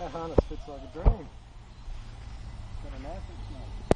That harness fits like a dream. It's Got a massive now.